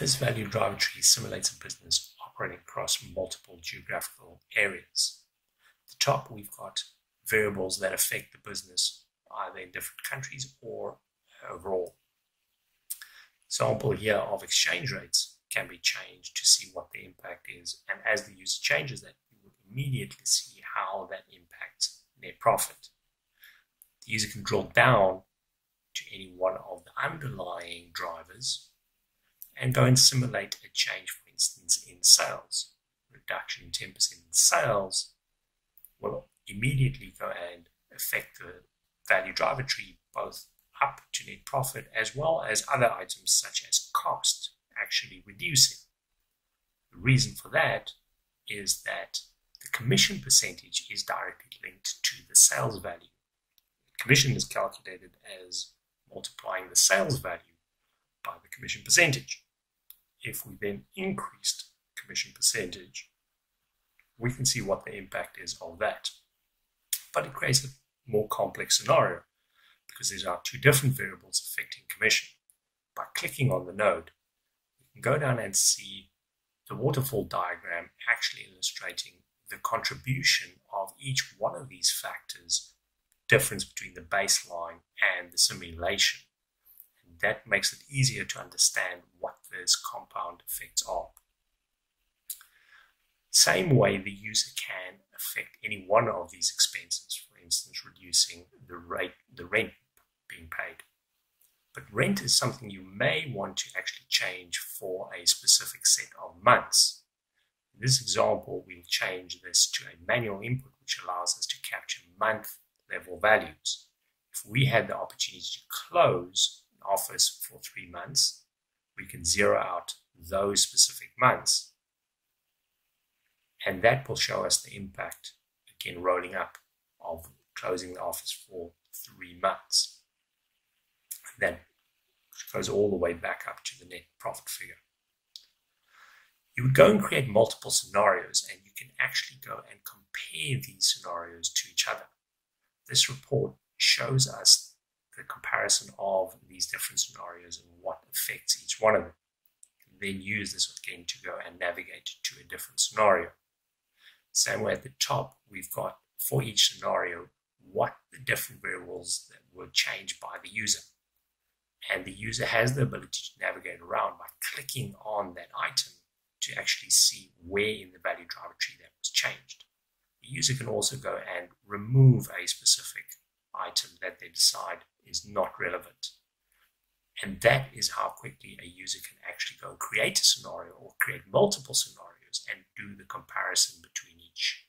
This value driver tree simulates a business operating across multiple geographical areas. At the top, we've got variables that affect the business either in different countries or overall. Example here of exchange rates can be changed to see what the impact is. And as the user changes that, you will immediately see how that impacts net profit. The user can drill down to any one of the underlying drivers and go and simulate a change, for instance, in sales. Reduction in 10% in sales will immediately go and affect the value driver tree both up to net profit as well as other items such as cost actually reducing. The reason for that is that the commission percentage is directly linked to the sales value. Commission is calculated as multiplying the sales value by the commission percentage. If we then increased commission percentage, we can see what the impact is of that. But it creates a more complex scenario because there are two different variables affecting commission. By clicking on the node, we can go down and see the waterfall diagram actually illustrating the contribution of each one of these factors, difference between the baseline and the simulation. That makes it easier to understand what those compound effects are. Same way the user can affect any one of these expenses, for instance, reducing the rate, the rent being paid. But rent is something you may want to actually change for a specific set of months. In this example, we'll change this to a manual input, which allows us to capture month level values. If we had the opportunity to close office for three months, we can zero out those specific months. And that will show us the impact, again, rolling up of closing the office for three months that goes all the way back up to the net profit figure. You would go and create multiple scenarios and you can actually go and compare these scenarios to each other. This report shows us comparison of these different scenarios and what affects each one of them. then use this again to go and navigate to a different scenario. Same way at the top, we've got for each scenario what the different variables that were changed by the user and the user has the ability to navigate around by clicking on that item to actually see where in the value driver tree that was changed. The user can also go and remove a specific item that they decide is not relevant. And that is how quickly a user can actually go create a scenario or create multiple scenarios and do the comparison between each